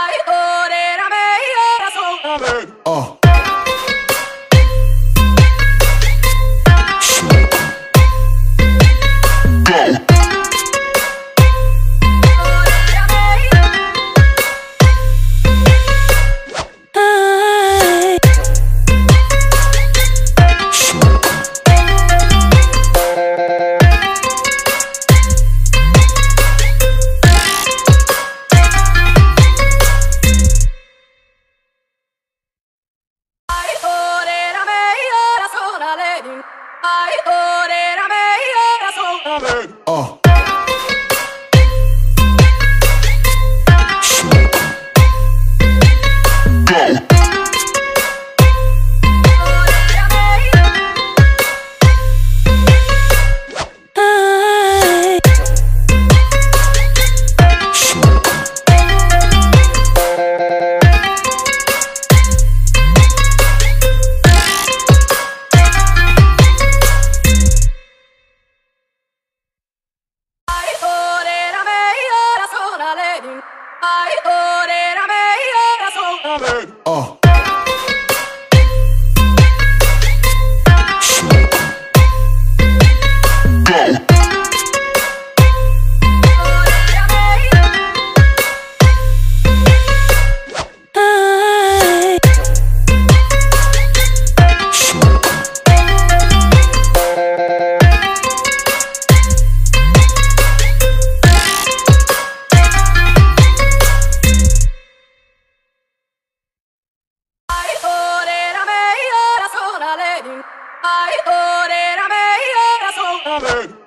Ay, orérame, corazón. Uh. Go. Uh.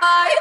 Hey.